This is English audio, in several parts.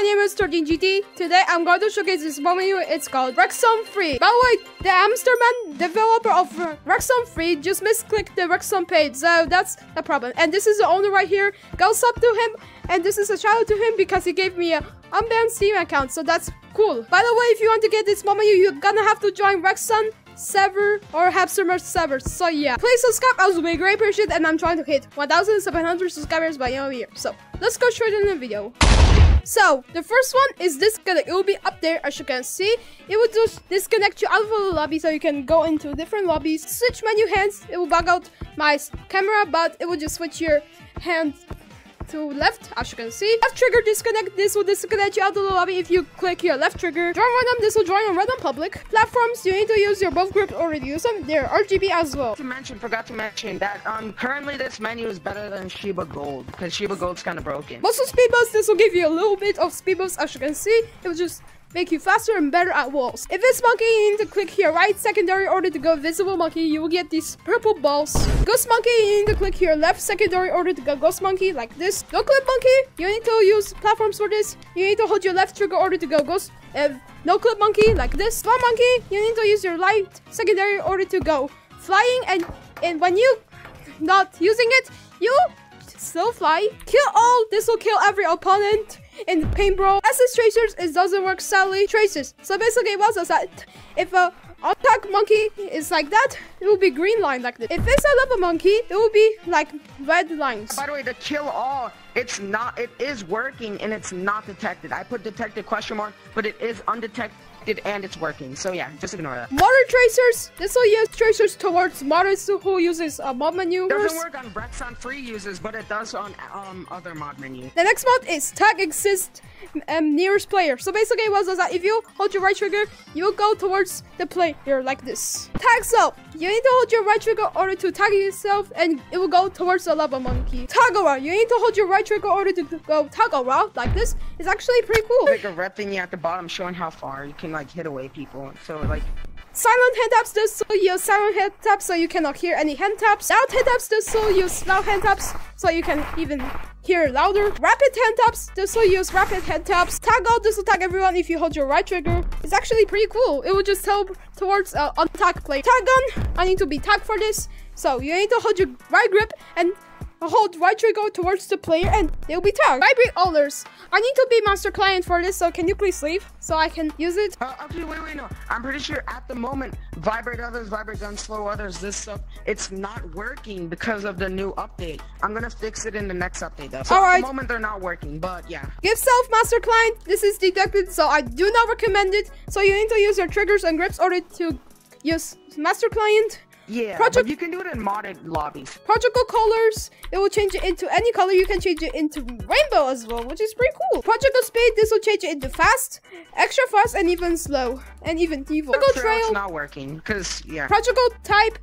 my name is 13GT. Today I'm going to showcase this menu. It's called Rexon Free. By the way, the Amsterdam developer of Rexon Free just misclicked the Rexon page, so that's the problem. And this is the owner right here. Go sub to him, and this is a shout out to him because he gave me a unbanned Steam account, so that's cool. By the way, if you want to get this menu, you're gonna have to join Rexon Sever or Hamster Sever. So yeah, please subscribe. I would be great appreciate and I'm trying to hit 1,700 subscribers by end of year. So let's go straight in the video. So the first one is disconnect. It will be up there as you can see. It will just disconnect you out of the lobby so you can go into different lobbies. Switch menu hands. It will bug out my camera, but it will just switch your hand to left, as you can see. Left trigger disconnect, this will disconnect you out of the lobby if you click your left trigger. Join random, this will join on random public. Platforms, you need to use your both grips or use them. They're RGB as well. To mention, forgot to mention that um currently this menu is better than Shiba Gold because Shiba Gold's kind of broken. Of speed boost, this will give you a little bit of speed boost as you can see. It will just make you faster and better at walls. If it's monkey, you need to click here, right secondary order to go visible monkey, you will get these purple balls. Ghost monkey, you need to click here, left secondary order to go ghost monkey, like this. No clip monkey, you need to use platforms for this. You need to hold your left trigger order to go ghost. If no clip monkey, like this. Fly monkey, you need to use your right secondary order to go flying and, and when you not using it, you still fly. Kill all, this will kill every opponent in paintball. SS tracers, it doesn't work sadly. traces. So basically what's that? If a attack monkey is like that, it will be green line like this. If it's a lava monkey, it will be like red lines. By the way, the kill all, it's not, it is working and it's not detected. I put detected question mark, but it is undetected and it's working. So yeah, just ignore that. Modder tracers. This will use tracers towards modders who uses a mod menu. Doesn't work on Rexon free users, but it does on um other mod menus. The next mod is tag exist um, nearest player. So basically what does that? If you hold your right trigger, you will go towards the player like this. Tag self. You need to hold your right trigger order to tag yourself and it will go towards the lava monkey. Tag around. You need to hold your right trigger order to go tag around like this. It's actually pretty cool. Like a red thingy at the bottom showing how far you can like hit away people. So like Silent hand taps does so you silent hand taps so you cannot hear any hand taps. Loud hand taps does so use loud hand taps so you can even hear louder. Rapid hand taps does so use rapid hand taps. Tag out this will tag everyone if you hold your right trigger. It's actually pretty cool. It will just tell towards uh, on tag play. Tag gun, I need to be tagged for this. So you need to hold your right grip and hold right trigger towards the player and they'll be tagged. Vibrate others. I need to be master client for this, so can you please leave so I can use it? Uh, actually, wait, wait, no. I'm pretty sure at the moment, vibrate others, vibrate gun, slow others, this stuff, it's not working because of the new update. I'm gonna fix it in the next update though. So All at right. the moment, they're not working, but yeah. Give self master client. This is detected, so I do not recommend it. So you need to use your triggers and grips order to use master client. Yeah, Project, you can do it in modded lobbies. Project colors, it will change it into any color. You can change it into rainbow as well, which is pretty cool. Project speed, this will change it into fast, extra fast, and even slow, and even evil. Project trail, it's not working, because, yeah. Project type,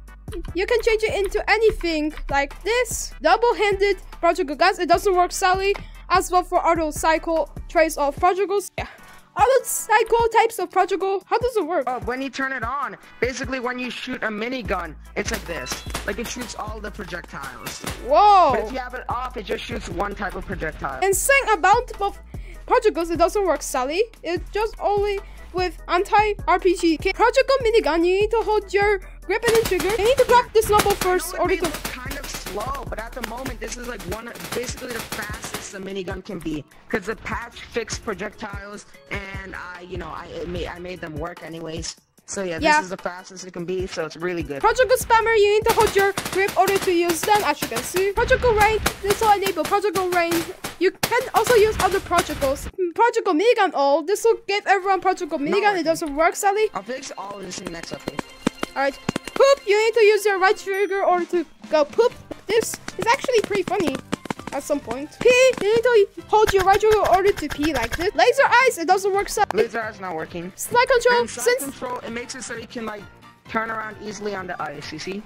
you can change it into anything like this. Double-handed Project guns, it doesn't work sadly, as well for auto cycle trace of Projects. Yeah. Other cycle types of protocol, how does it work? Oh, when you turn it on, basically when you shoot a minigun, it's like this. Like it shoots all the projectiles. Whoa! But if you have it off, it just shoots one type of projectile. And saying about both protocols, it doesn't work, Sally. It just only with anti-RPC. Project minigun, you need to hold your grip and trigger. You need to grab this level first or to kind of slow, but at the moment this is like one basically the fastest a minigun can be. Cause the patch fixed projectiles and I you know I made I made them work anyways. So yeah, yeah, this is the fastest it can be, so it's really good. Project Spammer, you need to hold your grip order to use them, as you can see. Project Rain, this will enable Project Rain. You can also use other projects. Project hmm, Minigun all, this will give everyone Project Minigun, it doesn't work, Sally. I'll fix all of this in the next update. Alright. Poop, you need to use your right trigger order to go poop. This is actually pretty funny at some point. P, you need to hold your right trigger order to P like this. Laser eyes, it doesn't work so. Laser eyes not working. Slide control, and since control, it makes it so you can like turn around easily on the ice, you see?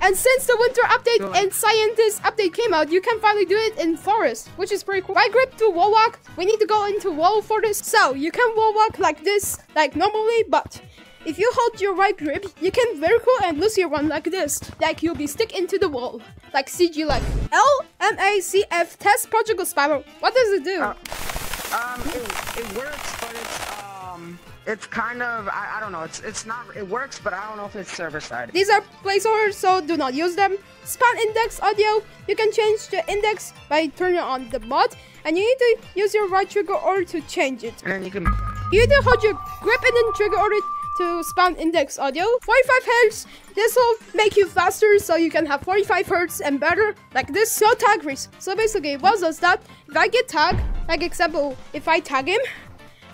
And since the winter update and scientist update came out, you can finally do it in forest, which is pretty cool. Right grip to wall walk, we need to go into wall for this. So you can wall walk like this, like normally, but if you hold your right grip, you can very cool and loose your one like this. Like you'll be stick into the wall. Like CG like. L M A C F test Portugal spiral. What does it do? Uh, um, it, it works, but it's um, it's kind of I, I don't know. It's it's not it works, but I don't know if it's server side. These are placeholders, so do not use them. Span index audio. You can change the index by turning on the mod, and you need to use your right trigger order to change it. And then you can. You need to hold your grip and then trigger order to span index audio. 45 hertz. This will make you faster, so you can have 45 hertz and better, like this. No tag freeze. So basically, what does that? If I get tagged, like example, if I tag him,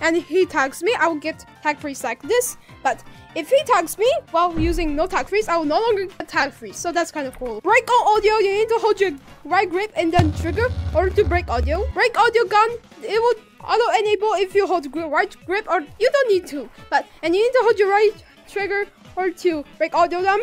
and he tags me, I will get tag freeze like this. But if he tags me while using no tag freeze, I will no longer get tag freeze. So that's kind of cool. Break all audio, you need to hold your right grip and then trigger or to break audio. Break audio gun, it will auto enable if you hold right grip or you don't need to. But and you need to hold your right trigger or to break audio gun.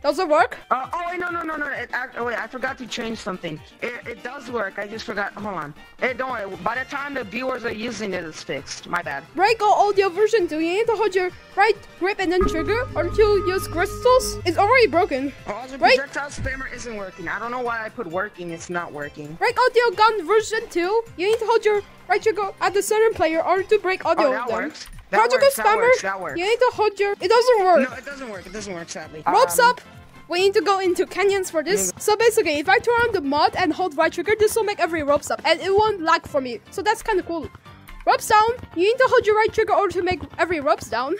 Does it work? Uh, oh wait, no, no, no, no. It, act- oh, wait, I forgot to change something. It, it does work. I just forgot. Hold on. It don't worry. By the time the viewers are using it, it's fixed. My bad. Break all audio version 2, you need to hold your right grip and then trigger or to use crystals. It's already broken. Oh, also, Right. projectile spammer isn't working. I don't know why I put working. It's not working. Break audio gun version 2, you need to hold your right trigger at the center player or to break audio Oh, that works. That Particle works. That spammer, works. That works. you need to hold your. It doesn't work. No, it doesn't work. It doesn't work. Sadly. Ropes Um, up. We need to go into canyons for this. So basically, if I turn on the mod and hold right trigger, this will make every ropes up, and it won't lag for me. So that's kind of cool. Ropes down. You need to hold your right trigger order to make every ropes down.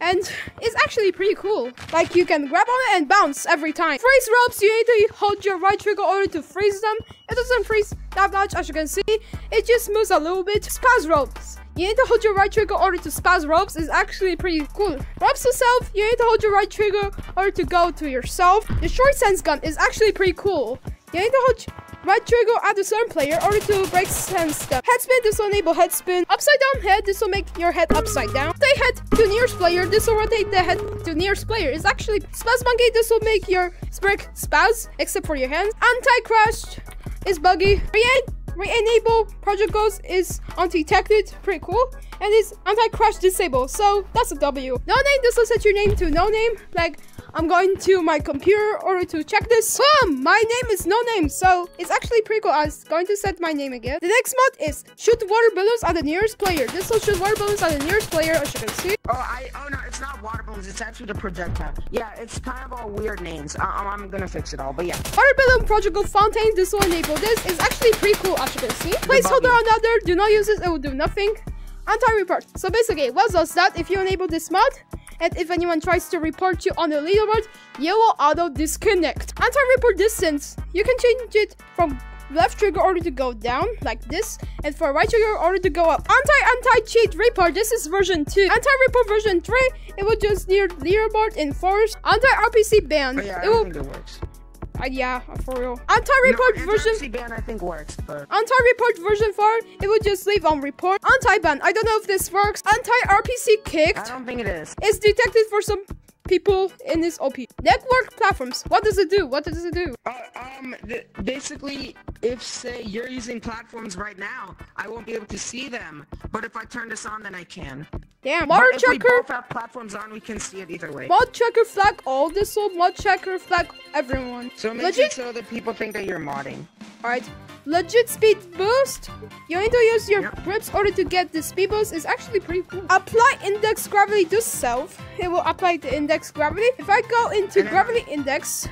And it's actually pretty cool. Like you can grab on it and bounce every time. Freeze ropes, you need to hold your right trigger order to freeze them. It doesn't freeze that much as you can see. It just moves a little bit. Spaz ropes. You need to hold your right trigger order to spaz ropes is actually pretty cool. Ropes yourself, you need to hold your right trigger order to go to yourself. The short sense gun is actually pretty cool. You need to hold right trigger at the certain player order to break sense step. Head spin, this will enable head spin. Upside down head, this will make your head upside down. Rotate head to nearest player, this will rotate the head to nearest player. It's actually spaz monkey, this will make your brick spaz, except for your hands. Anti-crash is buggy. Re- Re-enable project goals is undetected, pretty cool. And is anti-crash disable, so that's a W. No name, this will set your name to no name. Like, I'm going to my computer order to check this. Boom! My name is no name, so it's actually pretty cool. I was going to set my name again. The next mod is shoot water balloons at the nearest player. This will shoot water balloons at the nearest player, as you can see. Oh, I. Oh no, it's not water balloons. It's actually the projectile. Yeah, it's kind of all weird names. I, I'm, I'm gonna fix it all. But yeah. Water balloon project goal fountain, this will enable this. is actually pretty cool, as you can see. Placeholder on the other, do not use it, it will do nothing. Anti-report. So basically, what does that? If you enable this mod, and if anyone tries to report you on the leaderboard, you will auto disconnect. Anti-report distance. You can change it from left trigger order to go down like this, and for right trigger order to go up. Anti-anti-cheat report. This is version 2. Anti-report version 3. It will just near leaderboard enforce. Anti-RPC ban. But yeah, I it don't will. think it works. Uh, yeah, for real. Anti-report no, version. anti-RC ban I think works, but Anti-report version 4, it will just leave on report. Anti-ban, I don't know if this works. Anti-RPC kicked. I don't think it is. It's detected for some people in this OP. Network platforms, what does it do? What does it do? Uh, um, basically, if say you're using platforms right now, I won't be able to see them. But if I turn this on, then I can. Damn, But mod if we checker, both have platforms on, we can see it either way. mod checker flag all this will mod checker flag everyone. So make Legit it so that people think that you're modding. Alright. Legit speed boost. You need to use your Yep. grips order to get the speed boost. is actually pretty cool. Apply index gravity to self. It will apply the index gravity. If I go into gravity index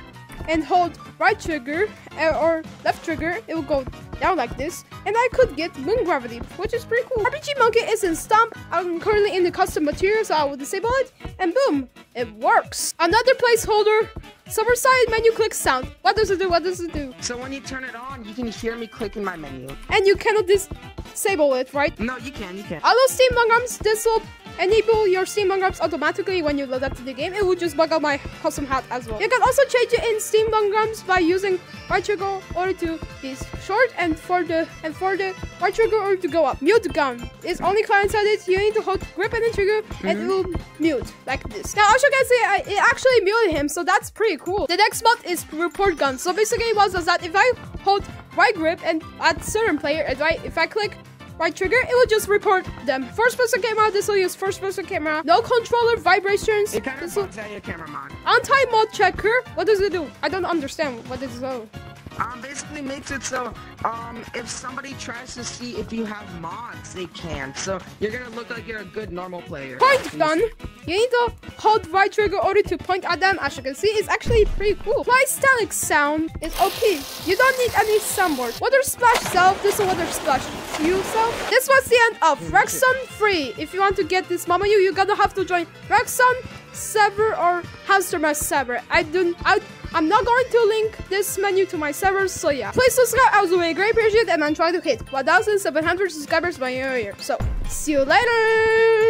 and hold right trigger uh, or left trigger, it will go down like this. And I could get moon gravity, which is pretty cool. RPG Monkey is in Stomp. I'm currently in the custom material, so I will disable it. And boom, it works. Another placeholder. Summer side menu click sound. What does it do? What does it do? So when you turn it on, you can hear me clicking my menu. and you cannot dis- disable it, right? No, you can, you can. Allow Steam Mongrams, this will enable your Steam Mongrams automatically when you load up to the game. It will just bug out my custom hat as well. You can also change it in Steam Mongrams by using right trigger order to be short and for the and for the right trigger order to go up. Mute gun is only client-sided. You need to hold grip and then trigger and it mm-hmm. will mute like this. Now as you can see, I, it actually muted him, so that's pretty cool. The next mod is report gun. So basically what does that? If I hold right grip and at certain player, if I if I click right trigger, it will just report them. First person camera, this will use first person camera. No controller vibrations. It kind of This will bugs out your camera mod. anti mod checker. What does it do? I don't understand what is. Oh. Um, basically makes it so, um, if somebody tries to see if you have mods, they can. So you're gonna look like you're a good normal player. Point gun. You need to hold right trigger order to point at them. As you can see, it's actually pretty cool. Fly static sound is OP. You don't need any soundboard. Water splash self. This is water splash. You self. This was the end of Rexon free. If you want to get this Mama you, you gotta have to join Rexon server or Hamsterman server. I don't. I. I'm not going to link this menu to my server, so yeah. Please subscribe, I was doing a great appreciate and I'm trying to hit 1,700 subscribers by Year. So, see you later!